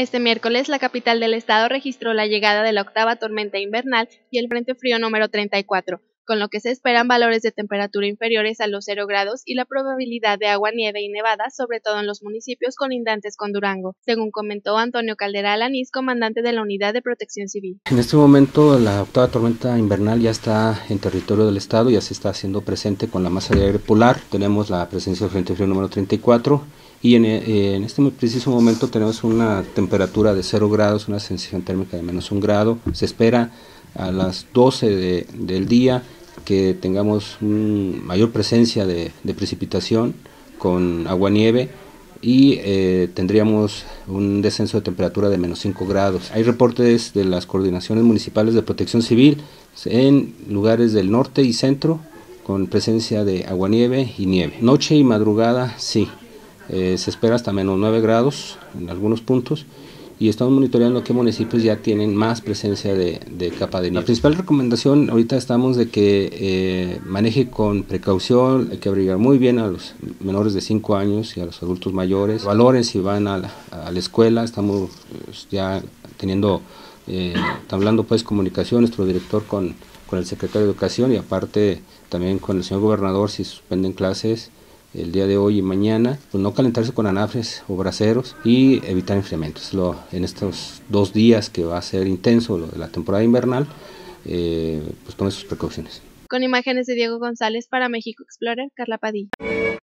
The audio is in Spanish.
Este miércoles, la capital del estado registró la llegada de la octava tormenta invernal y el Frente Frío número 34, con lo que se esperan valores de temperatura inferiores a los 0 grados y la probabilidad de agua, nieve y nevada, sobre todo en los municipios colindantes con Durango, según comentó Antonio Caldera Alanís, comandante de la Unidad de Protección Civil. En este momento, la octava tormenta invernal ya está en territorio del estado, ya se está haciendo presente con la masa de aire polar. Tenemos la presencia del Frente Frío número 34 y eh, en, este preciso momento tenemos una temperatura de 0 grados, una sensación térmica de menos 1 grado. Se espera a las 12 del día que tengamos mayor presencia de, precipitación con agua-nieve y eh, tendríamos un descenso de temperatura de menos 5 grados. Hay reportes de las coordinaciones municipales de protección civil en lugares del norte y centro con presencia de agua-nieve y nieve. Noche y madrugada, sí, eh, se espera hasta menos 9 grados en algunos puntos y estamos monitoreando qué municipios ya tienen más presencia de, capa de nieve. La principal recomendación ahorita estamos de que eh, maneje con precaución, hay que abrigar muy bien a los menores de 5 años y a los adultos mayores. Valoren si van a la, escuela, estamos pues, ya teniendo, eh, hablando pues comunicación, nuestro director con, con el secretario de Educación y aparte también con el señor gobernador si suspenden clases el día de hoy y mañana, pues no calentarse con anafres o braseros y evitar enfriamientos. En estos dos días que va a ser intenso lo de la temporada invernal, eh, pues tomen sus precauciones. Con imágenes de Diego González para México Explorer, Carla Padilla.